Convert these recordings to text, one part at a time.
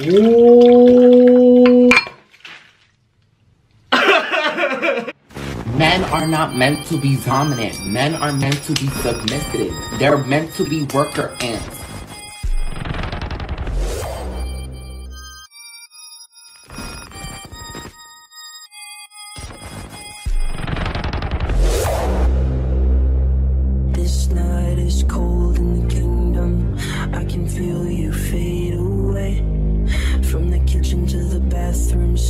오. Men are not meant to be dominant. Men are meant to be submissive. They're meant to be worker ants.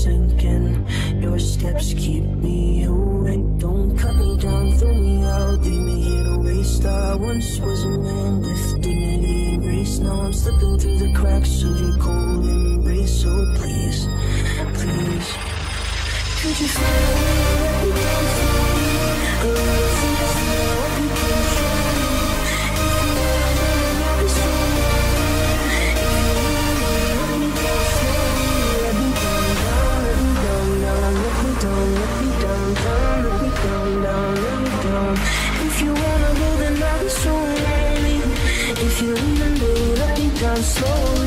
Sinking. Your steps keep me awake. Don't cut me down, throw me out, leave me here to waste. I once was a man with dignity and grace. Now I'm slipping through the cracks of your cold embrace. So please, please, could you find down slowly.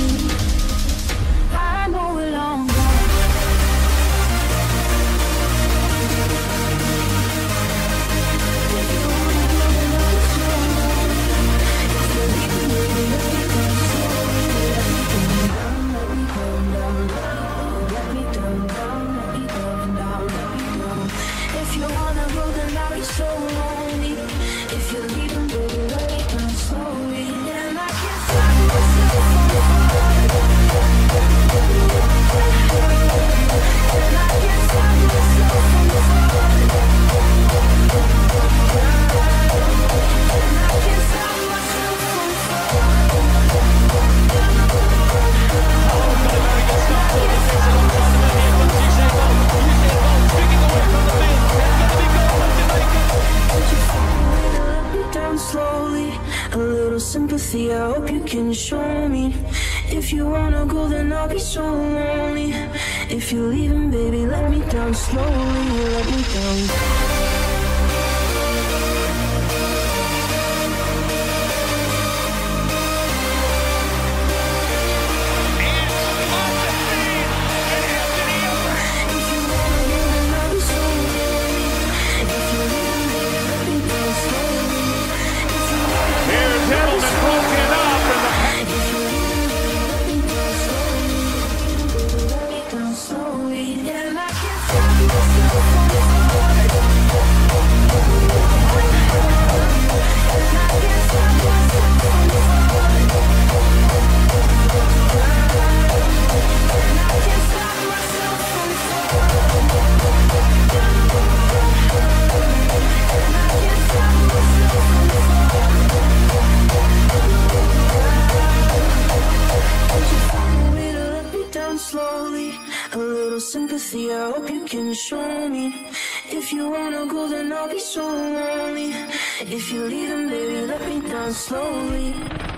Slowly. A little sympathy, I hope you can show me. If you wanna go, then I'll be so lonely. If you're leaving, baby, let me down slowly. Let me down. Down slowly? A little sympathy, I hope you can show me. If you wanna go, then I'll be so lonely. If you're leaving, baby, let me down slowly.